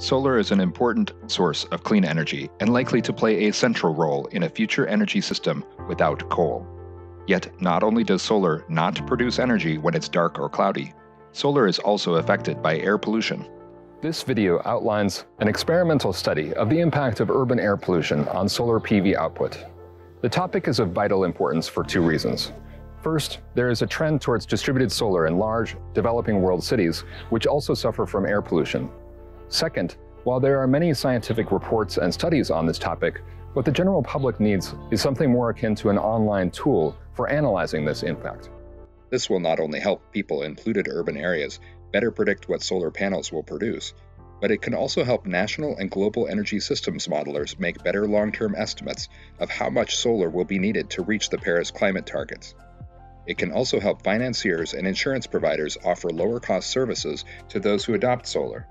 Solar is an important source of clean energy and likely to play a central role in a future energy system without coal. Yet, not only does solar not produce energy when it's dark or cloudy, solar is also affected by air pollution. This video outlines an experimental study of the impact of urban air pollution on solar PV output. The topic is of vital importance for two reasons. First, there is a trend towards distributed solar in large, developing world cities, which also suffer from air pollution. Second, while there are many scientific reports and studies on this topic, what the general public needs is something more akin to an online tool for analyzing this impact. This will not only help people in polluted urban areas better predict what solar panels will produce, but it can also help national and global energy systems modelers make better long term estimates of how much solar will be needed to reach the Paris climate targets. It can also help financiers and insurance providers offer lower cost services to those who adopt solar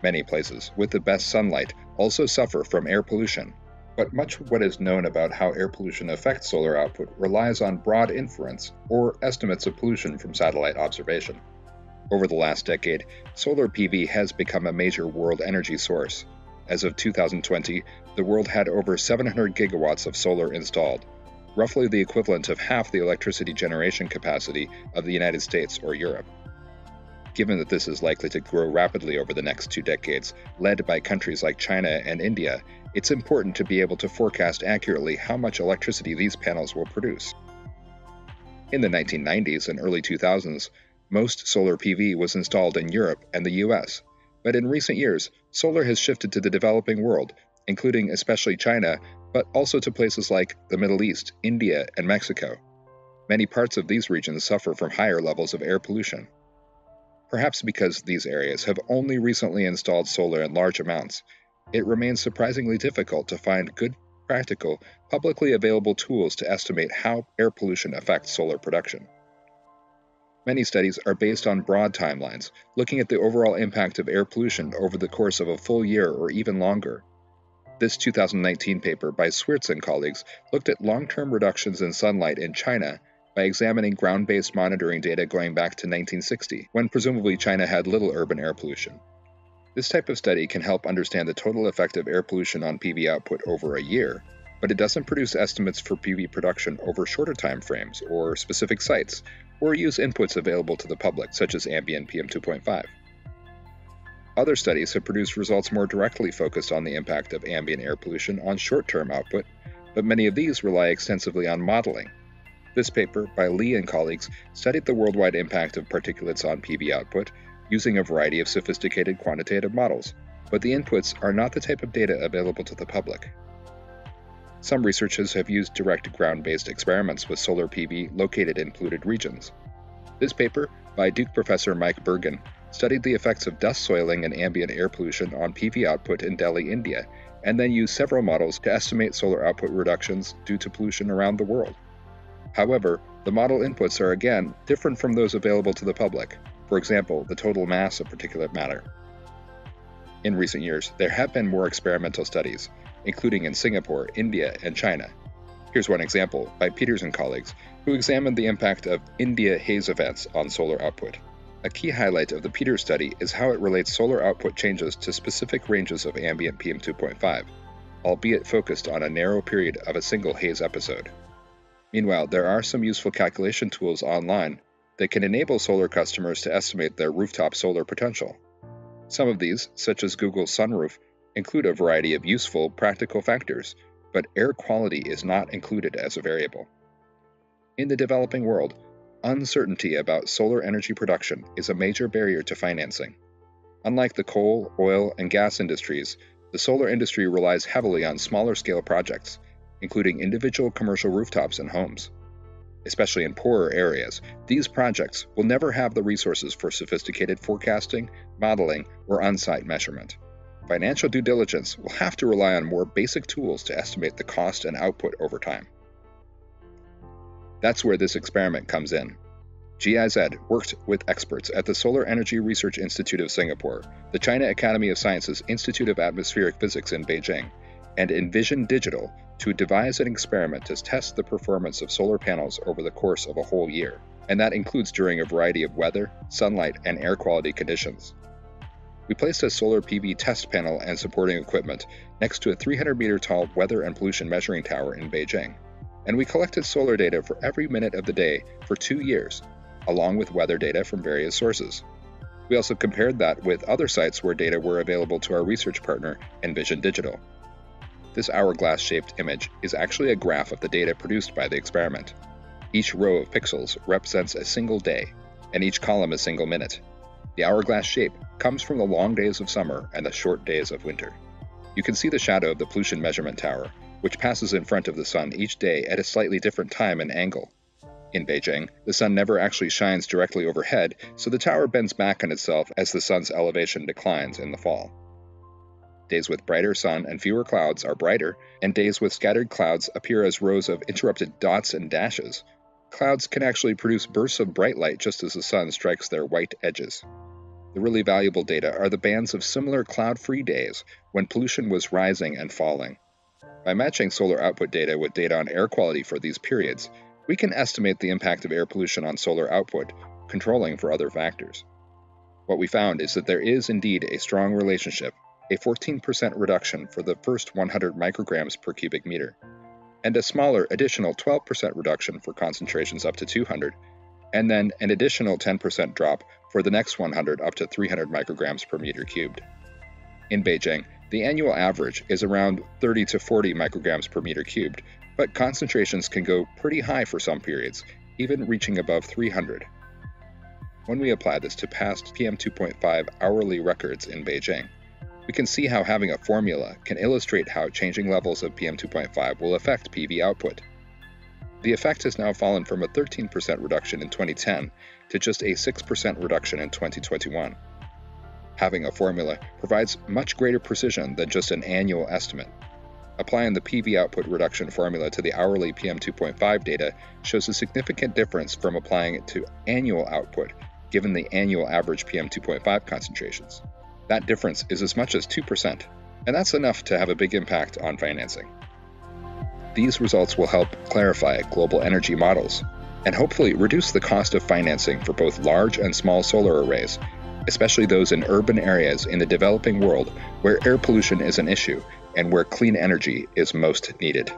Many places with the best sunlight also suffer from air pollution, but much of what is known about how air pollution affects solar output relies on broad inference or estimates of pollution from satellite observation. Over the last decade, solar PV has become a major world energy source. As of 2020, the world had over 700 gigawatts of solar installed, roughly the equivalent of half the electricity generation capacity of the United States or Europe given that this is likely to grow rapidly over the next two decades, led by countries like China and India, it's important to be able to forecast accurately how much electricity these panels will produce. In the 1990s and early 2000s, most solar PV was installed in Europe and the US, but in recent years, solar has shifted to the developing world, including especially China, but also to places like the Middle East, India, and Mexico. Many parts of these regions suffer from higher levels of air pollution. Perhaps because these areas have only recently installed solar in large amounts, it remains surprisingly difficult to find good, practical, publicly available tools to estimate how air pollution affects solar production. Many studies are based on broad timelines, looking at the overall impact of air pollution over the course of a full year or even longer. This 2019 paper by Sweerts and colleagues looked at long term reductions in sunlight in China by examining ground based monitoring data going back to 1960, when presumably China had little urban air pollution. This type of study can help understand the total effect of air pollution on PV output over a year, but it doesn't produce estimates for PV production over shorter time frames or specific sites, or use inputs available to the public, such as ambient PM2.5. Other studies have produced results more directly focused on the impact of ambient air pollution on short term output, but many of these rely extensively on modeling, this paper, by Lee and colleagues, studied the worldwide impact of particulates on PV output using a variety of sophisticated quantitative models, but the inputs are not the type of data available to the public. Some researchers have used direct ground based experiments with solar PV located in polluted regions. This paper, by Duke professor Mike Bergin, studied the effects of dust soiling and ambient air pollution on PV output in Delhi, India, and then used several models to estimate solar output reductions due to pollution around the world. However, the model inputs are again different from those available to the public, for example, the total mass of particulate matter. In recent years, there have been more experimental studies, including in Singapore, India, and China. Here's one example by Peters and colleagues, who examined the impact of India haze events on solar output. A key highlight of the Peters study is how it relates solar output changes to specific ranges of ambient PM2.5, albeit focused on a narrow period of a single haze episode. Meanwhile, there are some useful calculation tools online that can enable solar customers to estimate their rooftop solar potential. Some of these, such as Google's Sunroof, include a variety of useful, practical factors, but air quality is not included as a variable. In the developing world, uncertainty about solar energy production is a major barrier to financing. Unlike the coal, oil, and gas industries, the solar industry relies heavily on smaller scale projects including individual commercial rooftops and homes. Especially in poorer areas, these projects will never have the resources for sophisticated forecasting, modeling, or on site measurement. Financial due diligence will have to rely on more basic tools to estimate the cost and output over time. That's where this experiment comes in. GIZ worked with experts at the Solar Energy Research Institute of Singapore, the China Academy of Sciences Institute of Atmospheric Physics in Beijing, and Envision Digital to devise an experiment to test the performance of solar panels over the course of a whole year, and that includes during a variety of weather, sunlight, and air quality conditions. we placed a solar PV test panel and supporting equipment next to a 300 meter tall weather and pollution measuring tower in Beijing, and we collected solar data for every minute of the day for two years, along with weather data from various sources. We also compared that with other sites where data were available to our research partner, Envision Digital. This hourglass shaped image is actually a graph of the data produced by the experiment. Each row of pixels represents a single day, and each column a single minute. The hourglass shape comes from the long days of summer and the short days of winter. You can see the shadow of the pollution measurement tower, which passes in front of the sun each day at a slightly different time and angle. In Beijing, the sun never actually shines directly overhead, so the tower bends back on itself as the sun's elevation declines in the fall. Days with brighter sun and fewer clouds are brighter, and days with scattered clouds appear as rows of interrupted dots and dashes, Clouds can actually produce bursts of bright light just as the sun strikes their white edges. The really valuable data are the bands of similar cloud free days when pollution was rising and falling. By matching solar output data with data on air quality for these periods, we can estimate the impact of air pollution on solar output, controlling for other factors. What we found is that there is indeed a strong relationship, a 14% reduction for the first 100 micrograms per cubic meter, and a smaller additional 12% reduction for concentrations up to 200, and then an additional 10% drop for the next 100 up to 300 micrograms per meter cubed. In Beijing, the annual average is around 30 to 40 micrograms per meter cubed, but concentrations can go pretty high for some periods, even reaching above 300. When we apply this to past PM2.5 hourly records in Beijing, we can see how having a formula can illustrate how changing levels of PM2.5 will affect PV output. The effect has now fallen from a 13% reduction in 2010 to just a 6% reduction in 2021. Having a formula provides much greater precision than just an annual estimate. Applying the PV output reduction formula to the hourly PM2.5 data shows a significant difference from applying it to annual output given the annual average PM2.5 concentrations. That difference is as much as 2%, and that's enough to have a big impact on financing. These results will help clarify global energy models and hopefully reduce the cost of financing for both large and small solar arrays, especially those in urban areas in the developing world where air pollution is an issue and where clean energy is most needed.